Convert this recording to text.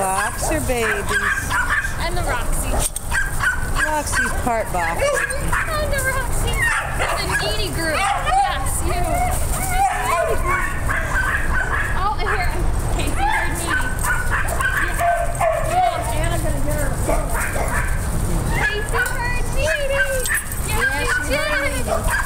boxer babies. And the Roxy. Roxy's part boxer. And the Roxy. And the needy group. Yes, you. Oh, needy group. Here. KC, you're needy. Yes. Oh, Anna's going to get her. KC, you're needy. Yes, yes you did. Needy.